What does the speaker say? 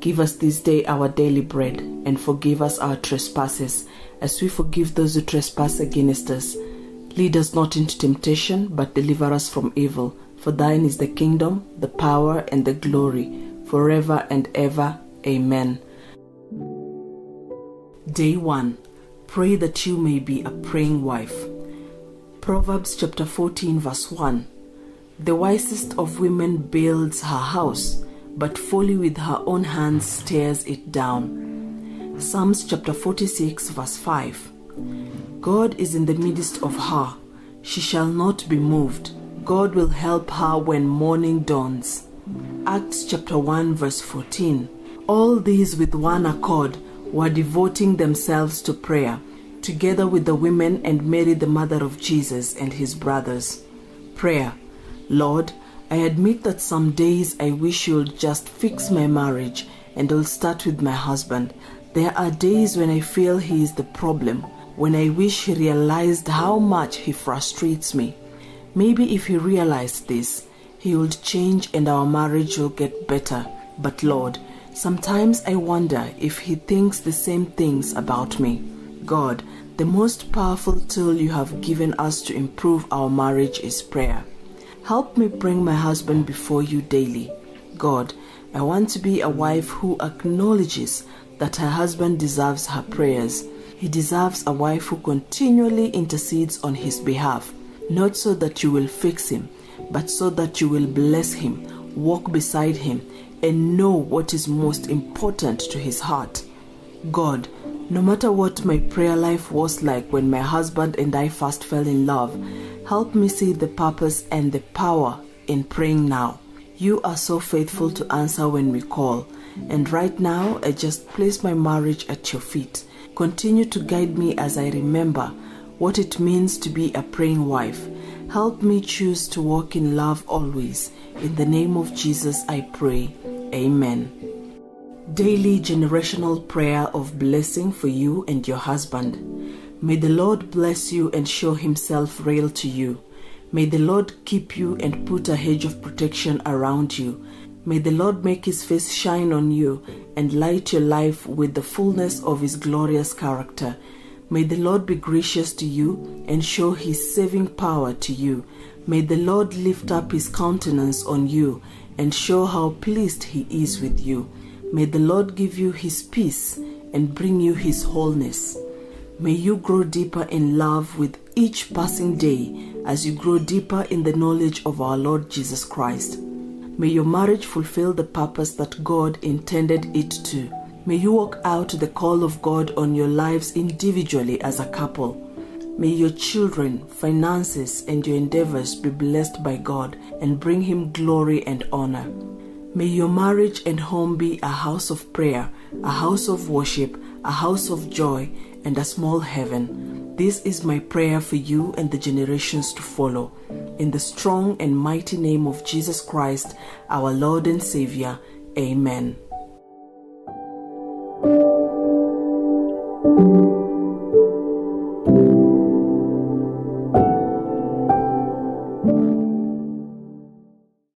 Give us this day our daily bread, and forgive us our trespasses, as we forgive those who trespass against us. Lead us not into temptation, but deliver us from evil. For thine is the kingdom, the power, and the glory, forever and ever. Amen. Day 1 Pray that you may be a praying wife. Proverbs chapter 14, verse 1 The wisest of women builds her house but folly with her own hands tears it down. Psalms chapter 46, verse 5. God is in the midst of her, she shall not be moved. God will help her when morning dawns. Acts chapter 1, verse 14. All these with one accord were devoting themselves to prayer, together with the women and Mary, the mother of Jesus, and his brothers. Prayer Lord, I admit that some days I wish you'll just fix my marriage and I'll start with my husband. There are days when I feel he is the problem, when I wish he realized how much he frustrates me. Maybe if he realized this, he would change and our marriage will get better. But Lord, sometimes I wonder if he thinks the same things about me. God, the most powerful tool you have given us to improve our marriage is prayer. Help me bring my husband before you daily. God, I want to be a wife who acknowledges that her husband deserves her prayers. He deserves a wife who continually intercedes on his behalf, not so that you will fix him, but so that you will bless him, walk beside him, and know what is most important to his heart. God, no matter what my prayer life was like when my husband and I first fell in love, help me see the purpose and the power in praying now. You are so faithful to answer when we call, and right now I just place my marriage at your feet. Continue to guide me as I remember what it means to be a praying wife. Help me choose to walk in love always. In the name of Jesus, I pray. Amen. Daily generational prayer of blessing for you and your husband. May the Lord bless you and show himself real to you. May the Lord keep you and put a hedge of protection around you. May the Lord make his face shine on you and light your life with the fullness of his glorious character. May the Lord be gracious to you and show his saving power to you. May the Lord lift up his countenance on you and show how pleased he is with you. May the Lord give you his peace and bring you his wholeness. May you grow deeper in love with each passing day as you grow deeper in the knowledge of our Lord Jesus Christ. May your marriage fulfill the purpose that God intended it to. May you walk out the call of God on your lives individually as a couple. May your children, finances, and your endeavors be blessed by God and bring Him glory and honor. May your marriage and home be a house of prayer, a house of worship, a house of joy, and a small heaven. This is my prayer for you and the generations to follow. In the strong and mighty name of Jesus Christ, our Lord and Savior. Amen.